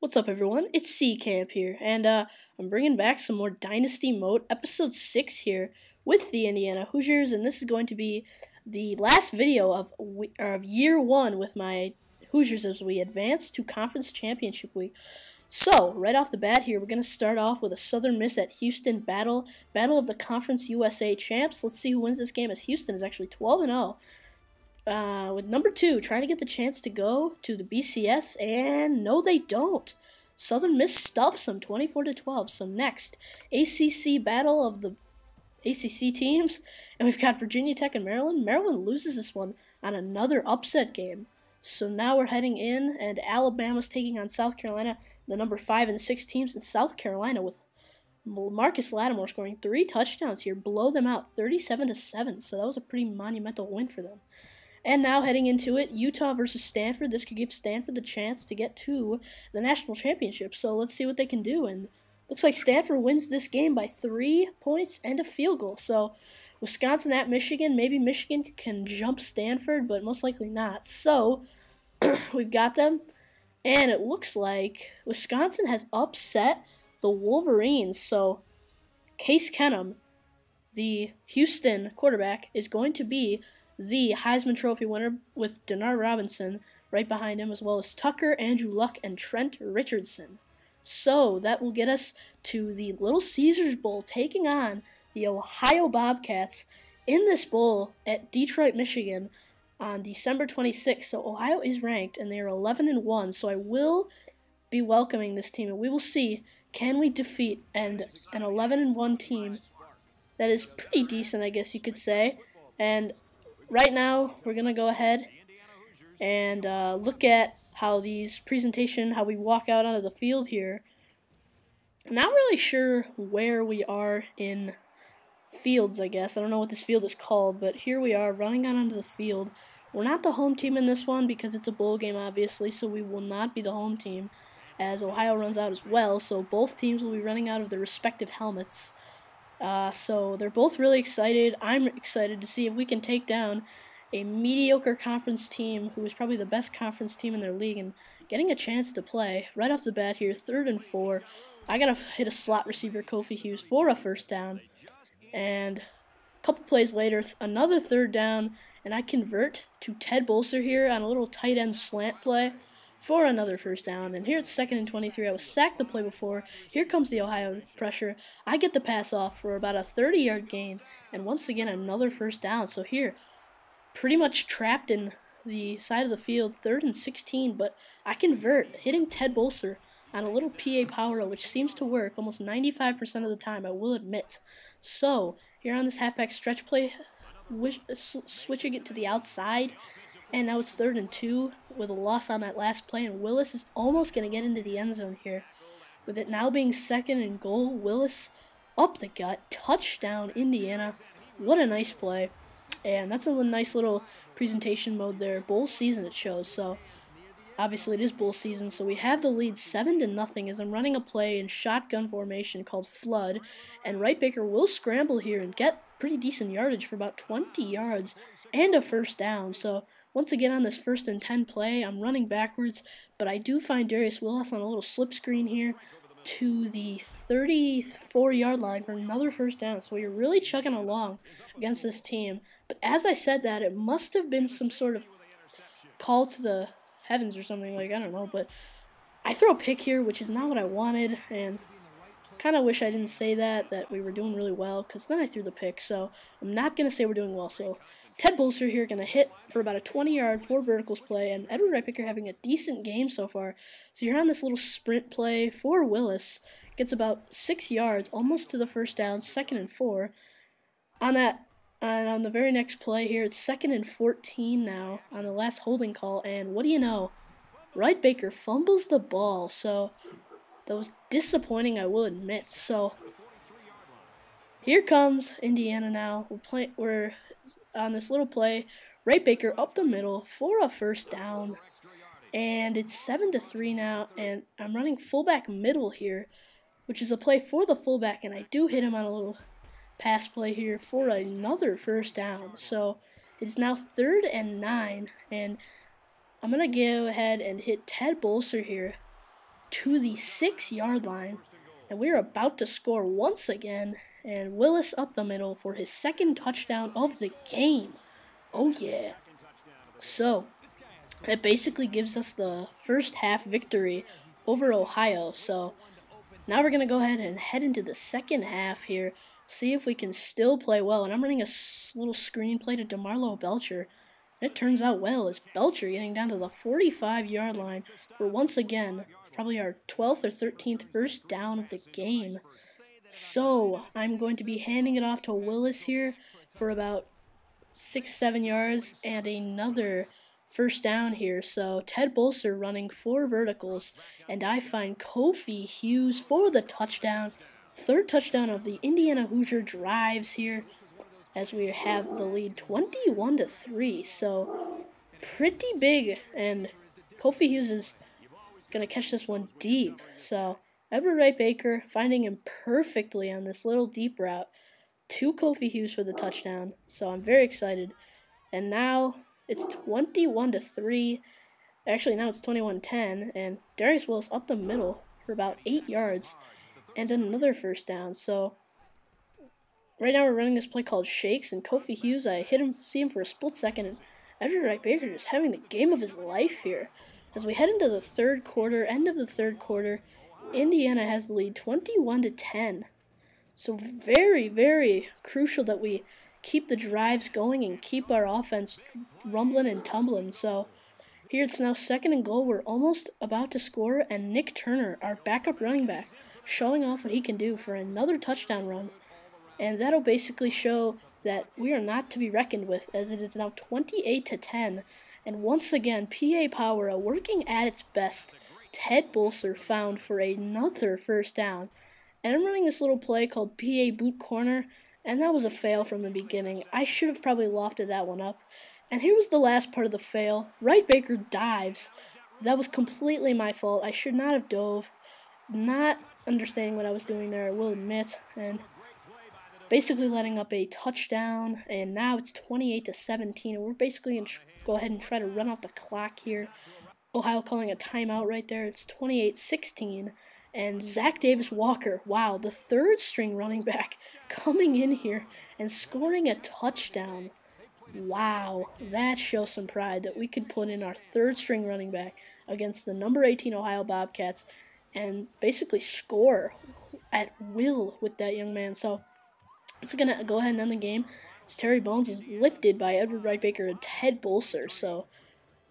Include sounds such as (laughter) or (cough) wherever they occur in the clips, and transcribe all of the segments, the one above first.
What's up, everyone? It's C Camp here, and uh, I'm bringing back some more Dynasty Mode, episode 6 here with the Indiana Hoosiers, and this is going to be the last video of, of year one with my Hoosiers as we advance to Conference Championship Week. So, right off the bat here, we're going to start off with a Southern Miss at Houston battle, battle of the Conference USA champs. Let's see who wins this game as Houston is actually 12 and 0 uh, with number two, trying to get the chance to go to the BCS, and no, they don't. Southern Miss stuffs them 24 to 12. So next, ACC battle of the ACC teams, and we've got Virginia Tech and Maryland. Maryland loses this one on another upset game. So now we're heading in, and Alabama's taking on South Carolina, the number five and six teams in South Carolina, with Marcus Lattimore scoring three touchdowns here, blow them out 37 to seven. So that was a pretty monumental win for them. And now heading into it, Utah versus Stanford. This could give Stanford the chance to get to the national championship. So let's see what they can do. And looks like Stanford wins this game by three points and a field goal. So Wisconsin at Michigan. Maybe Michigan can jump Stanford, but most likely not. So (clears throat) we've got them. And it looks like Wisconsin has upset the Wolverines. So Case Keenum, the Houston quarterback, is going to be the Heisman Trophy winner with Denard Robinson right behind him, as well as Tucker, Andrew Luck, and Trent Richardson. So that will get us to the Little Caesars Bowl, taking on the Ohio Bobcats in this bowl at Detroit, Michigan on December 26th. So Ohio is ranked and they are 11 and 1. So I will be welcoming this team and we will see can we defeat and an 11 and 1 team that is pretty decent, I guess you could say. And right now, we're going to go ahead and uh, look at how these presentation, how we walk out onto the field here. Not really sure where we are in fields, I guess. I don't know what this field is called, but here we are running out onto the field. We're not the home team in this one because it's a bowl game, obviously, so we will not be the home team as Ohio runs out as well. So both teams will be running out of their respective helmets. Uh, so they're both really excited. I'm excited to see if we can take down a mediocre conference team who is probably the best conference team in their league and getting a chance to play right off the bat here, third and four. I gotta hit a slot receiver, Kofi Hughes, for a first down. And a couple plays later, another third down, and I convert to Ted Bolser here on a little tight end slant play for another first down. And here it's second and 23. I was sacked the play before. Here comes the Ohio pressure. I get the pass off for about a 30 yard gain. And once again, another first down. So here, pretty much trapped in the side of the field, third and 16. But I convert, hitting Ted Bolser on a little PA power, which seems to work almost 95% of the time, I will admit. So, here on this halfback stretch play, switching it to the outside and now it's third and two with a loss on that last play, and Willis is almost going to get into the end zone here. With it now being second and goal, Willis up the gut, touchdown, Indiana. What a nice play. And that's a nice little presentation mode there. Bowl season it shows, so obviously it is bowl season. So we have the lead 7 to nothing as I'm running a play in shotgun formation called Flood. And Wright Baker will scramble here and get pretty decent yardage for about 20 yards and a first down. So once again on this first and 10 play, I'm running backwards, but I do find Darius Willis on a little slip screen here to the 34 yard line for another first down. So we're really chugging along against this team. But as I said that, it must have been some sort of call to the heavens or something like I don't know, but I throw a pick here, which is not what I wanted, and kind of wish I didn't say that, that we were doing really well, because then I threw the pick. So I'm not going to say we're doing well. So Ted Bolser here going to hit for about a 20 yard, four verticals play, and Edward Wright having a decent game so far. So you're on this little sprint play for Willis. Gets about six yards, almost to the first down, second and four. On that, and on the very next play here, it's second and 14 now on the last holding call. And what do you know? Wright Baker fumbles the ball. So that was disappointing, I will admit. So here comes Indiana now. We're. We're on this little play. Wright Baker up the middle for a first down, and it's seven to three now. And I'm running fullback middle here, which is a play for the fullback, and I do hit him on a little pass play here for another first down. So it's now third and nine, and I'm gonna go ahead and hit Ted Bolser here to the six yard line. And we're about to score once again. And Willis up the middle for his second touchdown of the game. Oh, yeah. So, it basically gives us the first half victory over Ohio. So, now we're going to go ahead and head into the second half here, see if we can still play well. And I'm running a little screenplay to DeMarlo Belcher. And it turns out well as Belcher getting down to the 45 yard line for once again, probably our 12th or 13th first down of the game. So I'm going to be handing it off to Willis here for about six, seven yards and another first down here. So Ted Bolser running four verticals, and I find Kofi Hughes for the touchdown. Third touchdown of the Indiana Hoosier drives here as we have the lead 21 to 3. So pretty big and Kofi Hughes is going to catch this one deep. So Edward Wright Baker finding him perfectly on this little deep route to Kofi Hughes for the touchdown. So I'm very excited. And now it's 21 to 3. Actually, now it's 21 10. And Darius Willis up the middle for about 8 yards and another first down. So Right now we're running this play called Shakes, and Kofi Hughes, I hit him, see him for a split second, and Edward Wright Baker is having the game of his life here. As we head into the third quarter, end of the third quarter, Indiana has the lead 21 to 10. So very, very crucial that we keep the drives going and keep our offense rumbling and tumbling. So here it's now second and goal. We're almost about to score, and Nick Turner, our backup running back, showing off what he can do for another touchdown run and that'll basically show that we are not to be reckoned with as it is now 28 to 10 and once again PA Power working at its best. Ted Bolser found for another first down. And I'm running this little play called PA boot corner and that was a fail from the beginning. I should have probably lofted that one up. And here was the last part of the fail. Wright Baker dives. That was completely my fault. I should not have dove. Not understanding what I was doing there I will admit. And basically letting up a touchdown, and now it's 28 to 17, and we're basically to go ahead and try to run out the clock here. Ohio calling a timeout right there. It's 28 16. And Zach Davis Walker, wow, the third string running back (laughs) coming in here and scoring a touchdown. Wow, that shows some pride that we could put in our third string running back against the number 18 Ohio Bobcats and basically score at will with that young man. So it's going to go ahead and end the game. As Terry Bones is lifted by Edward Wright Baker and Ted Bolser. So,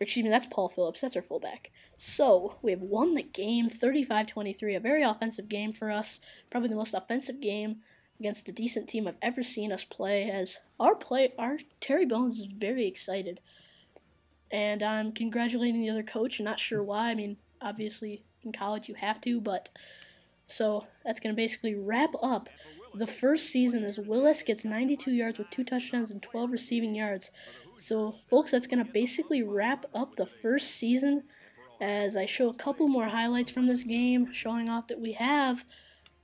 excuse me, that's Paul Phillips. That's our fullback. So, we have won the game 35 23. A very offensive game for us. Probably the most offensive game against a decent team I've ever seen us play. As our play, our Terry Bones is very excited. And I'm congratulating the other coach. Not sure why. I mean, obviously, in college you have to, but. So, that's going to basically wrap up the first season as Willis gets 92 yards with two touchdowns and 12 receiving yards. So, folks, that's going to basically wrap up the first season as I show a couple more highlights from this game showing off that we have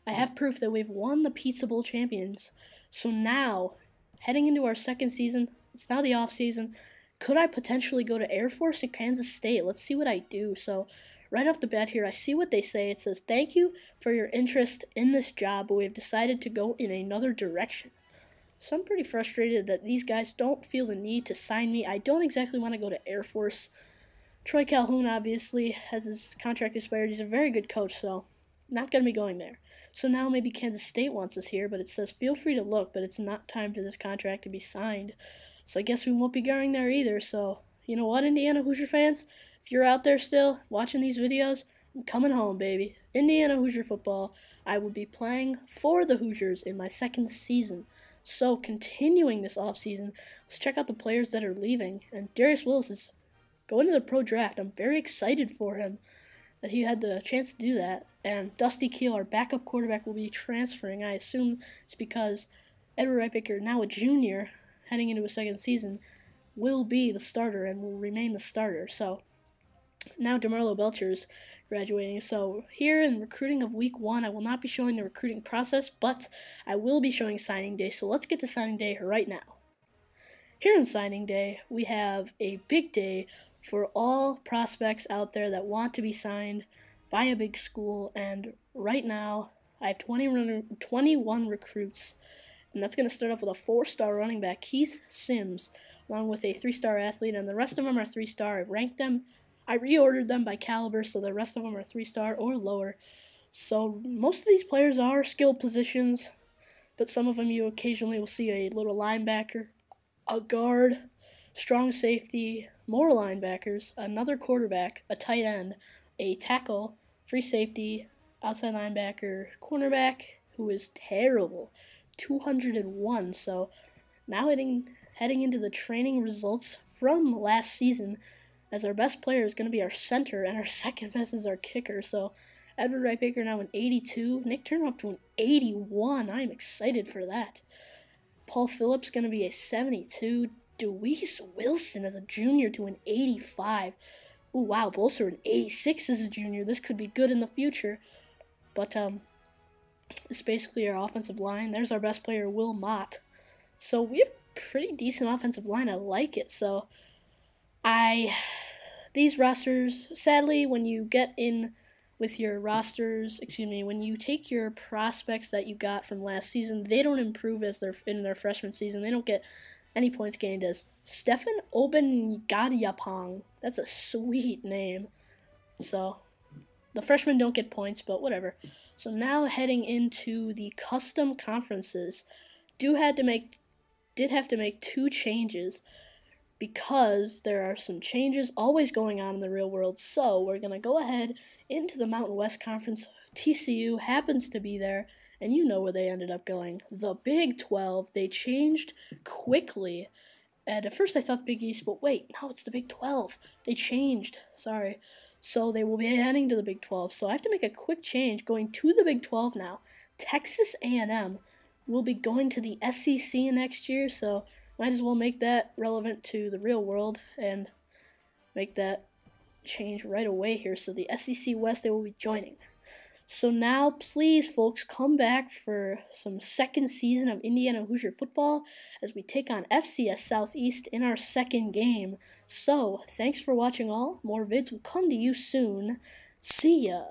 I have proof that we've won the Pizza Bowl champions. So now, heading into our second season, it's now the off season. Could I potentially go to Air Force in Kansas State? Let's see what I do. So, right off the bat here, I see what they say. It says, Thank you for your interest in this job, but we have decided to go in another direction. So I'm pretty frustrated that these guys don't feel the need to sign me. I don't exactly want to go to Air Force. Troy Calhoun obviously has his contract expired. He's a very good coach, so not going to be going there. So now maybe Kansas State wants us here, but it says feel free to look, but it's not time for this contract to be signed. So I guess we won't be going there either. So, you know what, Indiana Hoosier fans? If you're out there still watching these videos, I'm coming home, baby. Indiana Hoosier football. I will be playing for the Hoosiers in my second season. So, continuing this offseason, let's check out the players that are leaving. And Darius Willis is going to the pro draft. I'm very excited for him that he had the chance to do that. And Dusty Kiel, our backup quarterback, will be transferring. I assume it's because Edward Wright now a junior, heading into a second season, will be the starter and will remain the starter. So, now DeMarlo Belcher's graduating. So here in recruiting of week one, I will not be showing the recruiting process, but I will be showing signing day. So let's get to signing day right now. Here in signing day, we have a big day for all prospects out there that want to be signed by a big school, and right now I have 20, 21 recruits, and that's going to start off with a four-star running back, Keith Sims, along with a three-star athlete, and the rest of them are three-star. I've ranked them. I reordered them by caliber, so the rest of them are three-star or lower. So most of these players are skill positions, but some of them you occasionally will see a little linebacker, a guard, strong safety, more linebackers, another quarterback, a tight end, a tackle, free safety, outside linebacker, cornerback, who is terrible, 201. So now heading heading into the training results from last season, as our best player is going to be our center and our (laughs) second best is our kicker. So Edward Wright Baker now an 82. Nick Turner up to an 81. I'm excited for that. Paul Phillips going to be a 72. Duwyce Wilson as a junior to an 85. Ooh, wow, Bolser an 86 as a junior. This could be good in the future. But um, it's basically our offensive line. There's our best player, Will Mott. So we have a pretty decent offensive line. I like it. So I these rosters, sadly, when you get in with your rosters, excuse me, when you take your prospects that you got from last season, they don't improve as they're in their freshman season. They don't get any points gained as Stefan Obengadiyapong. That's a sweet name. So the freshmen don't get points, but whatever. So now heading into the custom conferences, do had to make did have to make two changes because there are some changes always going on in the real world. So we're going to go ahead into the Mountain West Conference. TCU happens to be there, and you know where they ended up going. The Big 12. They changed quickly. And at first I thought Big East, but wait, no, it's the Big 12. They changed. Sorry. So they will be heading to the Big 12. So I have to make a quick change going to the Big 12 now. Texas A&M will be going to the SEC next year, so might as well make that relevant to the real world and make that change right away here. So the SEC West, they will be joining. So now, please, folks, come back for some second season of Indiana Hoosier football as we take on FCS Southeast in our second game. So, thanks for watching all. More vids will come to you soon. See ya.